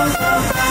bum you bum